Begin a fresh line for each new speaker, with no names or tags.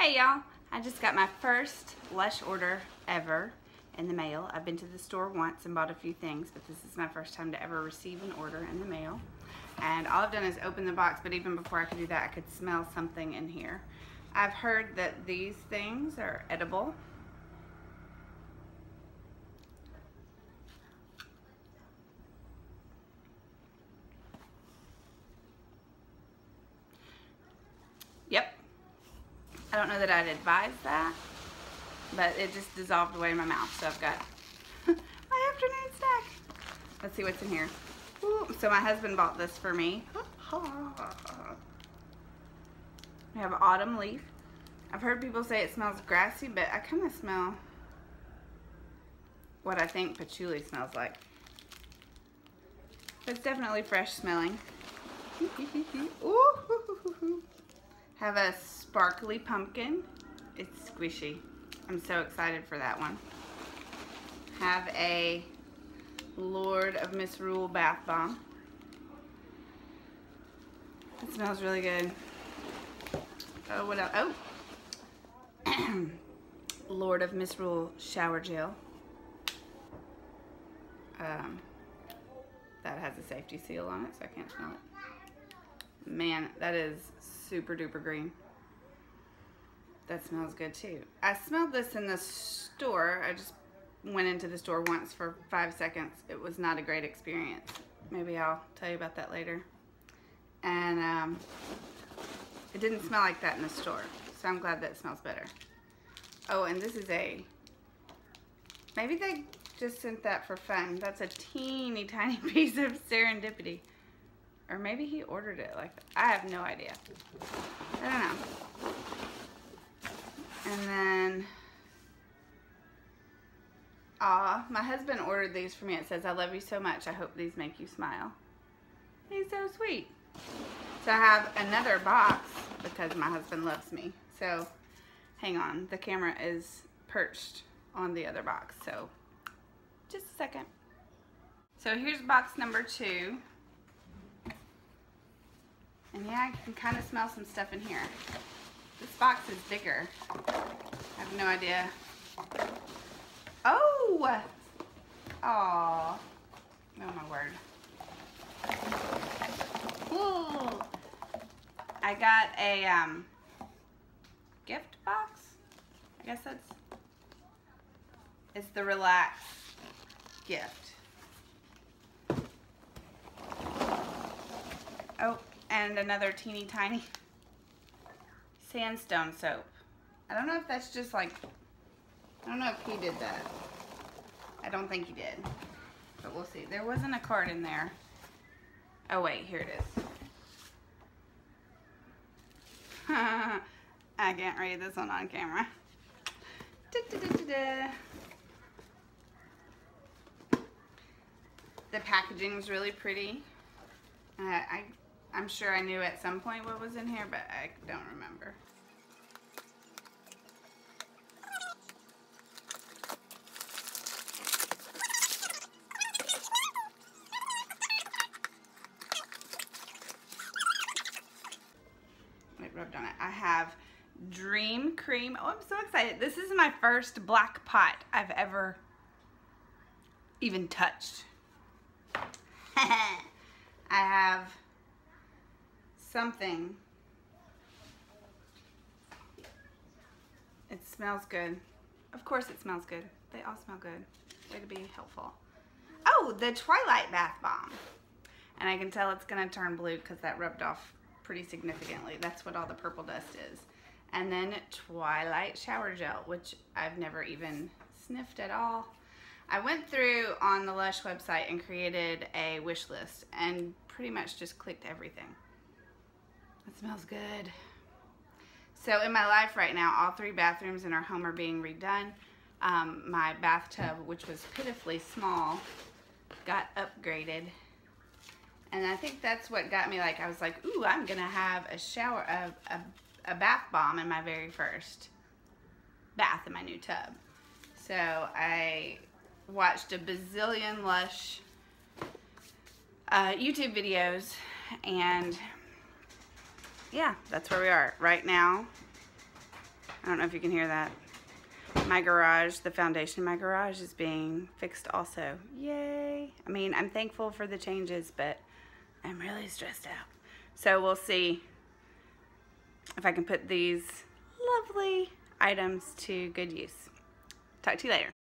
Hey y'all, I just got my first Lush order ever in the mail. I've been to the store once and bought a few things, but this is my first time to ever receive an order in the mail. And all I've done is open the box, but even before I could do that, I could smell something in here. I've heard that these things are edible. I don't know that I'd advise that, but it just dissolved away in my mouth. So I've got my afternoon snack. Let's see what's in here. Ooh, so my husband bought this for me. We have autumn leaf. I've heard people say it smells grassy, but I kind of smell what I think patchouli smells like. It's definitely fresh smelling. Have a sparkly pumpkin. It's squishy. I'm so excited for that one. Have a Lord of Misrule bath bomb. It smells really good. Oh, what else? Oh! Lord of Misrule shower gel. Um, that has a safety seal on it, so I can't smell it. Man, that is super duper green. That smells good too. I smelled this in the store. I just went into the store once for five seconds. It was not a great experience. Maybe I'll tell you about that later. And um, it didn't smell like that in the store. So I'm glad that smells better. Oh, and this is a, maybe they just sent that for fun. That's a teeny tiny piece of serendipity. Or maybe he ordered it like. I have no idea. I don't know. Ah, my husband ordered these for me. It says, I love you so much. I hope these make you smile. He's so sweet. So I have another box because my husband loves me. So hang on, the camera is perched on the other box. So just a second. So here's box number two. And yeah, I can kind of smell some stuff in here. This box is bigger. I have no idea. Oh! Oh. Oh my word. Ooh. I got a um, gift box. I guess that's, it's the Relax gift. Oh, and another teeny tiny sandstone soap. I don't know if that's just like, I don't know if he did that. I don't think he did, but we'll see. There wasn't a card in there. Oh wait, here it is. I can't read this one on camera. Da, da, da, the packaging was really pretty. Uh, I I'm sure I knew at some point what was in here, but I don't remember. Rubbed on it. I have Dream Cream. Oh, I'm so excited. This is my first black pot I've ever even touched. I have something. It smells good. Of course it smells good. They all smell good. Way to be helpful. Oh, the Twilight Bath Bomb. And I can tell it's going to turn blue because that rubbed off pretty significantly. That's what all the purple dust is. And then Twilight Shower Gel, which I've never even sniffed at all. I went through on the Lush website and created a wish list and pretty much just clicked everything. It smells good. So in my life right now, all three bathrooms in our home are being redone. Um, my bathtub, which was pitifully small, got upgraded. And I think that's what got me like, I was like, ooh, I'm gonna have a shower, a, a, a bath bomb in my very first bath in my new tub. So I watched a bazillion Lush uh, YouTube videos and yeah, that's where we are right now. I don't know if you can hear that. My garage, the foundation in my garage is being fixed also. Yay. I mean, I'm thankful for the changes, but I'm really stressed out. So we'll see if I can put these lovely items to good use. Talk to you later.